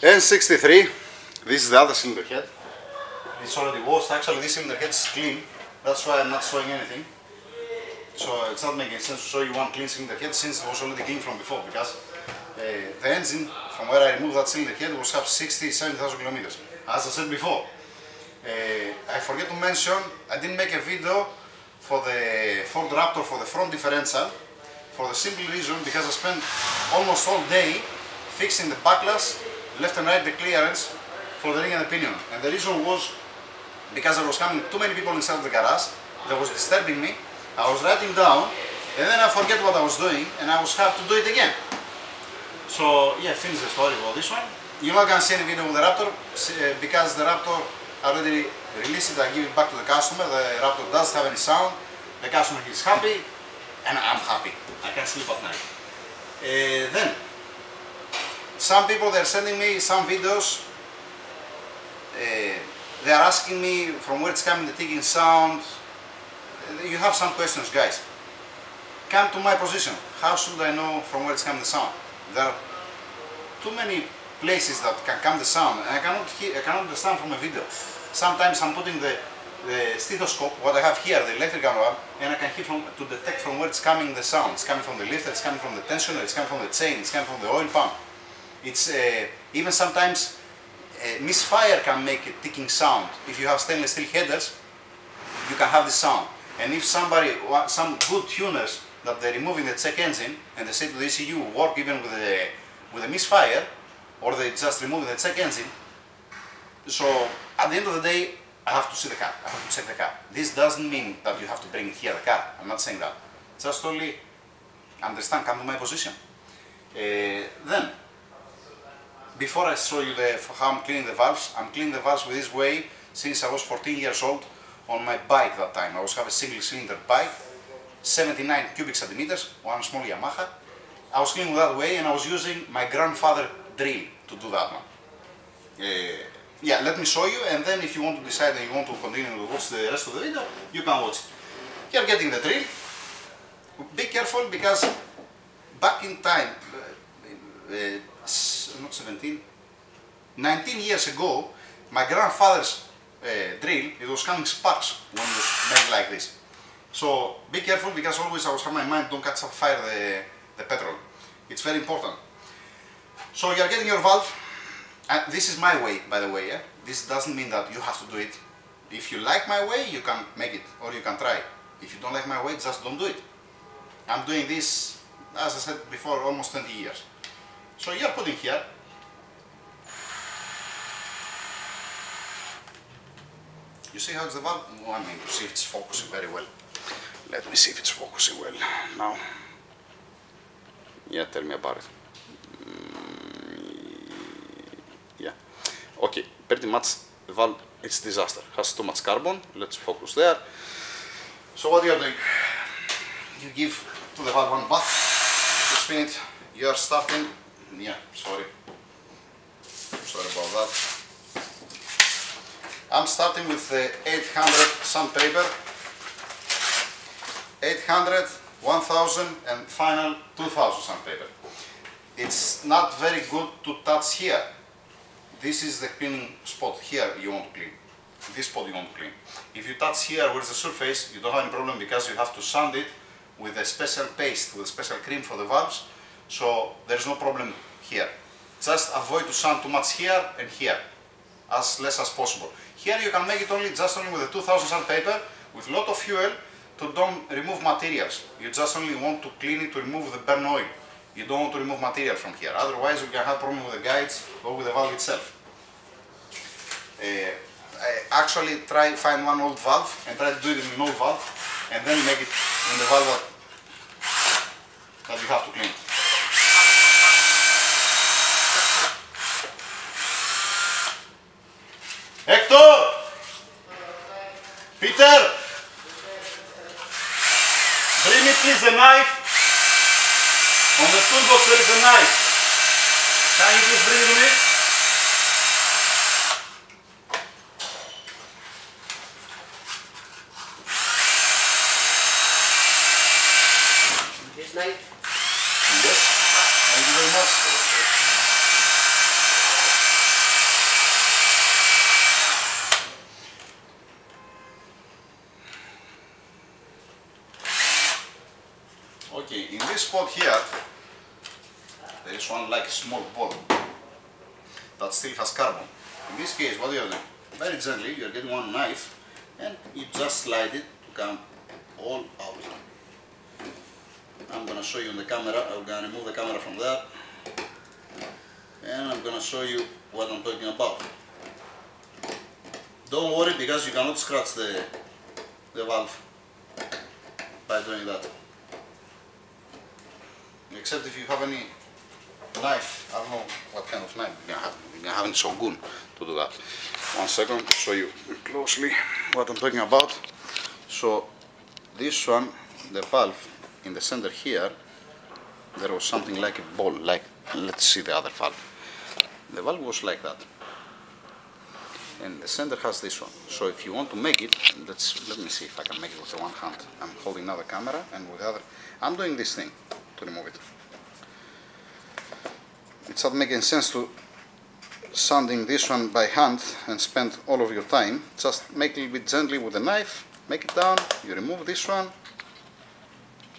N63, this is the other cylinder head. It's already washed. Actually, this cylinder head is clean. That's why I'm not showing anything. So it's not making sense to show you one clean cylinder head since it was already clean from before because uh, the engine from where I removed that cylinder head was have 60, 70,000 kilometers. As I said before, uh, I forget to mention, I didn't make a video for the Ford Raptor for the front differential for the simple reason because I spent almost all day fixing the backlash, left and right the clearance for the ring and the pinion. And the reason was because there was coming too many people inside the garage that was disturbing me. I was writing down and then I forget what I was doing and I was have to do it again. So yeah, finish the story about this one. You're not gonna see any video with the Raptor uh, because the Raptor already released it, I give it back to the customer. The Raptor does have any sound, the customer is happy and I'm happy. I can sleep at night. Uh, then, some people they're sending me some videos uh, they are asking me from where it's coming the ticking sound. You have some questions, guys. Come to my position. How should I know from where it's coming the sound? There are too many places that can come the sound, and I cannot hear, I cannot understand from a video. Sometimes I'm putting the, the stethoscope, what I have here, the electrical one, and I can hear from to detect from where it's coming the sound. It's coming from the lifter, it's coming from the tensioner, it's coming from the chain, it's coming from the oil pump. It's uh, even sometimes a misfire can make a ticking sound. If you have stainless steel headers, you can have this sound. And if somebody, some good tuners that they're removing the check engine and they say to the ECU work even with a, with a misfire, or they just remove the check engine, so at the end of the day, I have to see the car, I have to check the car. This doesn't mean that you have to bring here the car, I'm not saying that. Just only understand, come to my position. Uh, then, before I show you the, how I'm cleaning the valves, I'm cleaning the valves with this way since I was 14 years old on my bike that time. I was have a single cylinder bike, 79 cubic centimeters, one small Yamaha. I was cleaning that way and I was using my grandfather drill to do that one. Uh, yeah, let me show you and then if you want to decide that you want to continue to watch the rest of the video, you can watch it. You're getting the drill. Be careful because back in time, uh, uh, not 17, 19 years ago, my grandfather's uh, drill, it was coming sparks when it was made like this. So be careful because always I was on my mind, don't catch up fire the, the petrol. It's very important. So you're getting your valve, and this is my way, by the way. This doesn't mean that you have to do it. If you like my way, you can make it, or you can try. If you don't like my way, just don't do it. I'm doing this, as I said before, almost 20 years. So putting here You see how it's the valve? Oh, I mean to see it's focusing very well. Let me see if it's focusing well now. Yeah, tell me about it. Mm, yeah. Okay, pretty much the valve it's disaster. Has too much carbon. Let's focus there. So what you're doing? You give to the valve one bath. You spin it. You're starting yeah, sorry. Sorry about that. I'm starting with the 800 sandpaper. 800, 1000 and final 2000 sandpaper. It's not very good to touch here. This is the cleaning spot here you want to clean. This spot you want to clean. If you touch here where's the surface, you don't have any problem because you have to sand it with a special paste, with a special cream for the valves so there's no problem here. Just avoid to sand too much here and here, as less as possible. Here you can make it only just only with a 2000 sandpaper with a lot of fuel to don't remove materials. You just only want to clean it to remove the burn oil. You don't want to remove material from here. Otherwise you can have problem with the guides or with the valve itself. Uh, actually try find one old valve and try to do it in an old valve and then make it in the valve that you have Can you bring it? This knife? Yes. Thank you very much. Okay, in this spot here, there is one like a small ball that still has carbon. In this case, what you're doing, very gently, you're getting one knife and you just slide it to come all out. I'm gonna show you on the camera, I'm gonna remove the camera from there and I'm gonna show you what I'm talking about. Don't worry because you cannot scratch the, the valve by doing that. Except if you have any knife, I don't know what kind of knife you can have. You can have to do that. One second to show you closely what I'm talking about. So this one, the valve in the center here, there was something like a ball, like, let's see the other valve. The valve was like that. And the center has this one. So if you want to make it, let's, let me see if I can make it with the one hand. I'm holding now the camera and with the other, I'm doing this thing to remove it. It's not making sense to sanding this one by hand and spend all of your time. Just make it a little bit gently with a knife, make it down, you remove this one.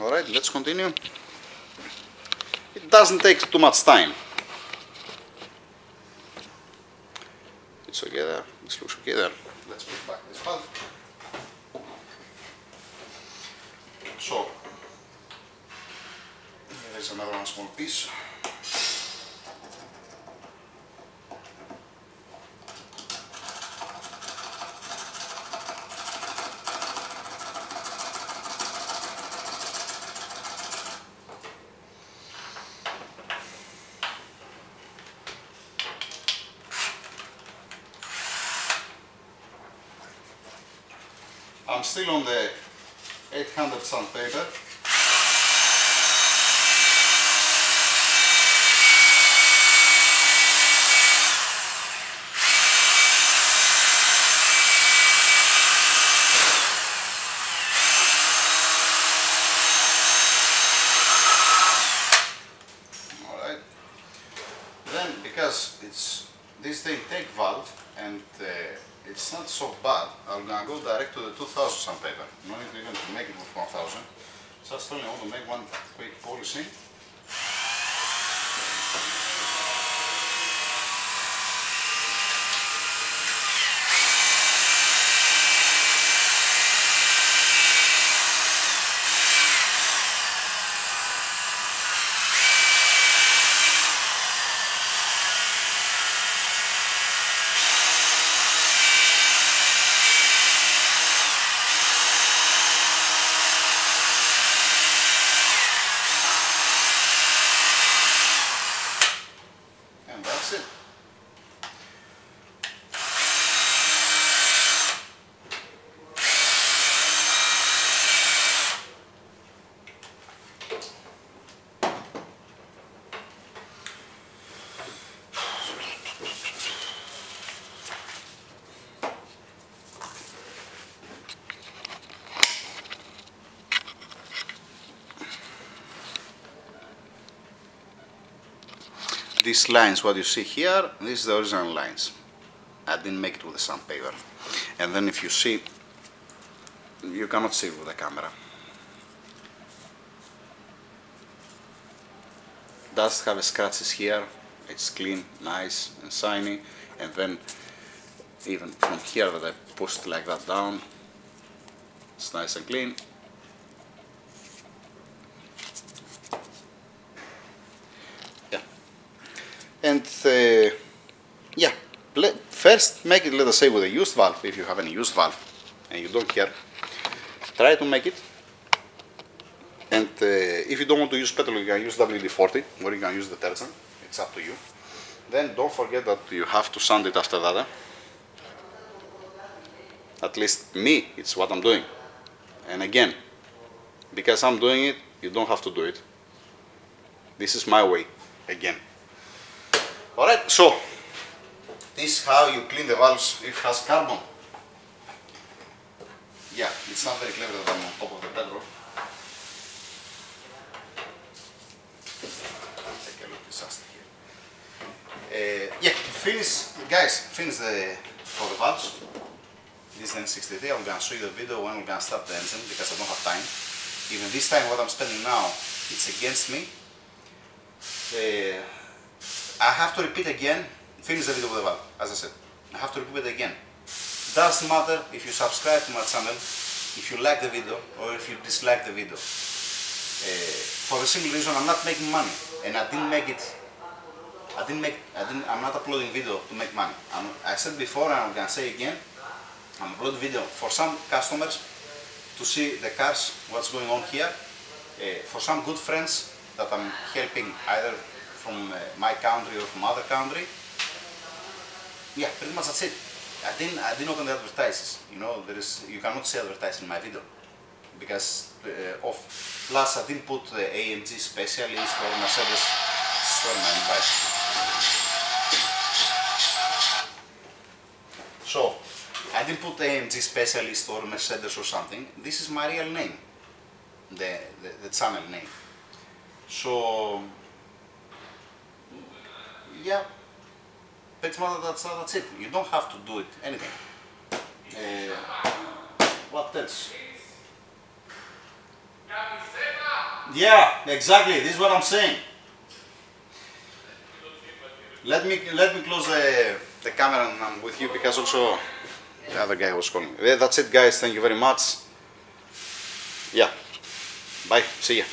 Alright, let's continue. It doesn't take too much time. It's okay there, this looks okay there. Let's put back this valve. So, there's another one small piece. I'm still on the 800 sandpaper. Alright. Then because it's this thing take valve and uh, it's not so bad, I'm go direct to the 2000 sandpaper. No need even to make it with 1000. Just only want to make one quick polishing. These lines, what you see here, this is the original lines. I didn't make it with the sandpaper. And then if you see, you cannot see with the camera. Does have scratches here, it's clean, nice and shiny. And then even from here that I pushed like that down, it's nice and clean. and uh, yeah let, first make it let us say with a used valve if you have any used valve and you don't care. Try to make it. And uh, if you don't want to use petrol you can use WD-40 or you can use detergent it's up to you. Then don't forget that you have to sand it after that eh? at least me it's what I'm doing. And again because I'm doing it you don't have to do it. This is my way again Alright, so this is how you clean the valves it has carbon. Yeah, it's not very clever that I'm on top of the petrol. Take a look disaster here. Uh, yeah, finish, guys, finish the for the valves. This is N63. I'm gonna show you the video when we're gonna start the engine because I don't have time. Even this time, what I'm spending now it's against me. Uh, I have to repeat again, finish the video with valve, as I said. I have to repeat it again. Doesn't matter if you subscribe to my channel, if you like the video, or if you dislike the video. Uh, for the simple reason I'm not making money, and I didn't make it. I didn't make. I didn't. I'm not uploading video to make money. I'm, I said before, and I'm gonna say again. I'm uploading video for some customers to see the cars, what's going on here. Uh, for some good friends that I'm helping either from uh, my country or from other country. Yeah, pretty much that's it. I didn't, I didn't open the advertises. You know, there is, you cannot see advertising in my video because uh, of. Plus, I didn't put the AMG specialist or Mercedes. Sorry, man, bye. So, I didn't put AMG specialist or Mercedes or something. This is my real name, the, the, the channel name. So, yeah, much that's, that's it. You don't have to do it, anything. Uh, what else? Yeah, exactly. This is what I'm saying. Let me let me close the the camera and I'm with you because also the other guy was calling. That's it, guys. Thank you very much. Yeah. Bye. See ya.